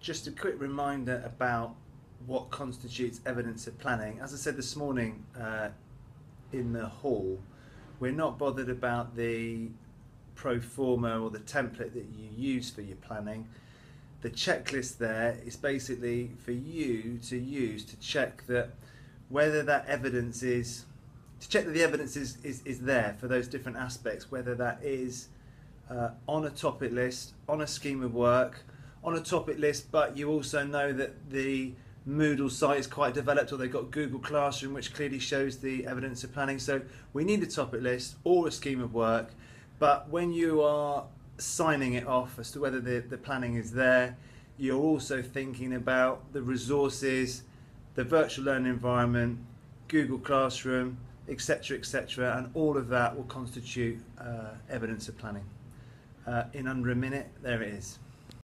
just a quick reminder about what constitutes evidence of planning. As I said this morning uh, in the hall, we're not bothered about the pro forma or the template that you use for your planning. The checklist there is basically for you to use to check that whether that evidence is to check that the evidence is, is, is there for those different aspects, whether that is uh, on a topic list, on a scheme of work, on a topic list, but you also know that the Moodle site is quite developed, or they've got Google Classroom, which clearly shows the evidence of planning. So we need a topic list or a scheme of work, but when you are signing it off as to whether the, the planning is there, you're also thinking about the resources, the virtual learning environment, Google Classroom, etc., etc., and all of that will constitute uh, evidence of planning. Uh, in under a minute, there it is.